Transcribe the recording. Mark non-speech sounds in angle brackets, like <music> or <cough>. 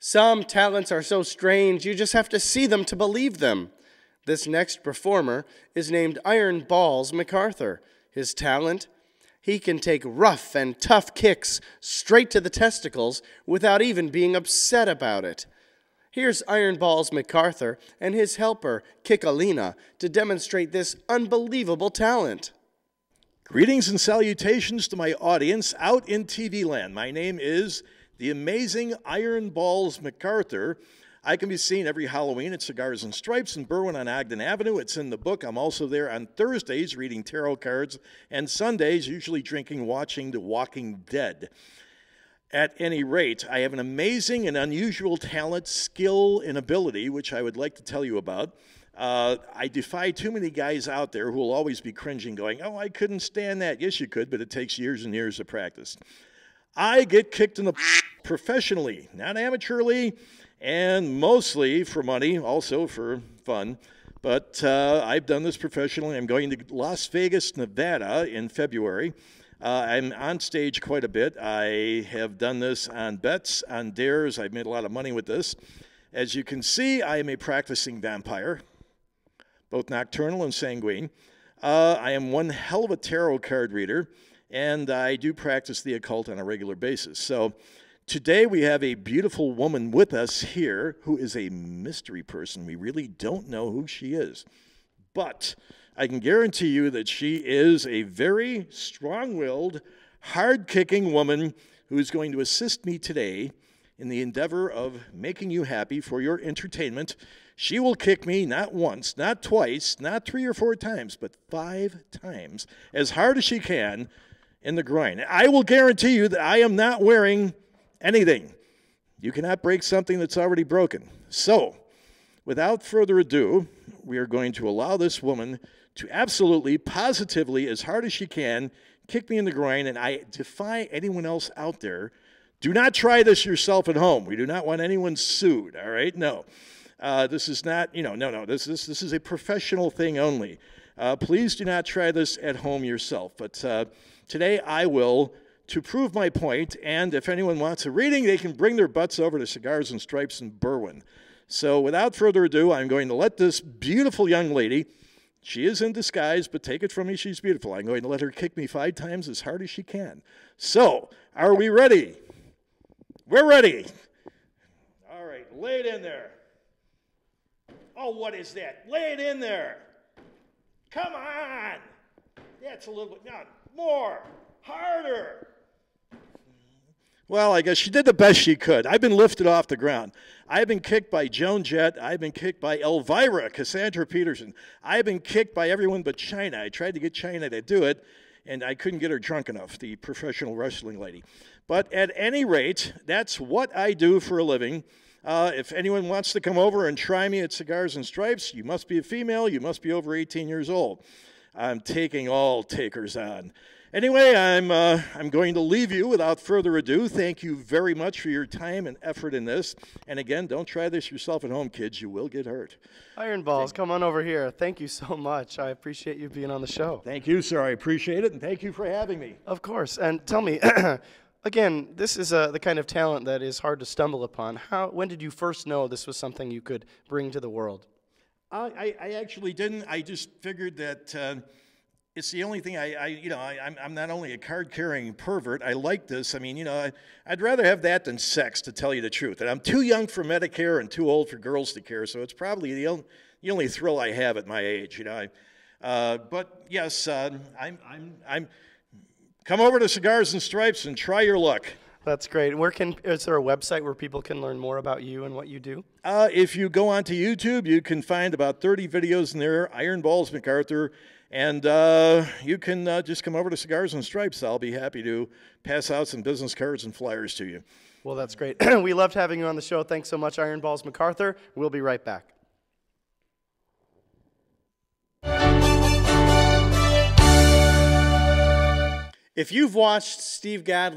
Some talents are so strange you just have to see them to believe them. This next performer is named Iron Balls McArthur. His talent? He can take rough and tough kicks straight to the testicles without even being upset about it. Here's Iron Balls McArthur and his helper, Kickalina, to demonstrate this unbelievable talent. Greetings and salutations to my audience out in TV land. My name is the amazing Iron Balls McArthur. I can be seen every Halloween at Cigars and Stripes in Berwyn on Ogden Avenue. It's in the book. I'm also there on Thursdays reading tarot cards, and Sundays, usually drinking, watching The Walking Dead. At any rate, I have an amazing and unusual talent, skill, and ability, which I would like to tell you about. Uh, I defy too many guys out there who will always be cringing, going, Oh, I couldn't stand that. Yes, you could, but it takes years and years of practice. I get kicked in the <laughs> professionally, not amateurly, and mostly for money, also for fun. But uh, I've done this professionally. I'm going to Las Vegas, Nevada in February. Uh, I'm on stage quite a bit. I have done this on bets, on dares. I've made a lot of money with this. As you can see, I am a practicing vampire, both nocturnal and sanguine. Uh, I am one hell of a tarot card reader and I do practice the occult on a regular basis. So today we have a beautiful woman with us here who is a mystery person. We really don't know who she is. But I can guarantee you that she is a very strong willed, hard kicking woman who is going to assist me today in the endeavor of making you happy for your entertainment. She will kick me not once, not twice, not three or four times, but five times as hard as she can in the groin. I will guarantee you that I am not wearing anything. You cannot break something that's already broken. So, without further ado, we are going to allow this woman to absolutely, positively, as hard as she can, kick me in the groin. And I defy anyone else out there. Do not try this yourself at home. We do not want anyone sued, all right? No. Uh, this is not, you know, no, no. This, this, this is a professional thing only. Uh, please do not try this at home yourself. But uh, Today I will to prove my point, and if anyone wants a reading, they can bring their butts over to Cigars and Stripes in Berwyn. So without further ado, I'm going to let this beautiful young lady, she is in disguise, but take it from me, she's beautiful. I'm going to let her kick me five times as hard as she can. So, are we ready? We're ready. All right, lay it in there. Oh, what is that? Lay it in there. Come on. That's a little bit. Now, more, harder. Well, I guess she did the best she could. I've been lifted off the ground. I've been kicked by Joan Jett. I've been kicked by Elvira, Cassandra Peterson. I've been kicked by everyone but Chyna. I tried to get Chyna to do it, and I couldn't get her drunk enough, the professional wrestling lady. But at any rate, that's what I do for a living. Uh, if anyone wants to come over and try me at Cigars and Stripes, you must be a female, you must be over 18 years old. I'm taking all takers on. Anyway, I'm, uh, I'm going to leave you without further ado. Thank you very much for your time and effort in this. And again, don't try this yourself at home, kids. You will get hurt. Iron Balls, come on over here. Thank you so much. I appreciate you being on the show. Thank you, sir. I appreciate it. And thank you for having me. Of course. And tell me, <clears throat> again, this is uh, the kind of talent that is hard to stumble upon. How, when did you first know this was something you could bring to the world? I, I actually didn't. I just figured that uh, it's the only thing I, I you know, I, am I'm, I'm not only a card carrying pervert, I like this. I mean, you know, I, would rather have that than sex, to tell you the truth. And I'm too young for Medicare and too old for girls to care, so it's probably the only, the only thrill I have at my age, you know. I, uh, but yes, uh, I'm, I'm, I'm, come over to Cigars and Stripes and try your luck. That's great. Where can is there a website where people can learn more about you and what you do? Uh, if you go onto YouTube, you can find about 30 videos in there. Iron Balls McArthur, and uh, you can uh, just come over to Cigars and Stripes. I'll be happy to pass out some business cards and flyers to you. Well, that's great. <clears throat> we loved having you on the show. Thanks so much, Iron Balls McArthur. We'll be right back. If you've watched Steve Gadlin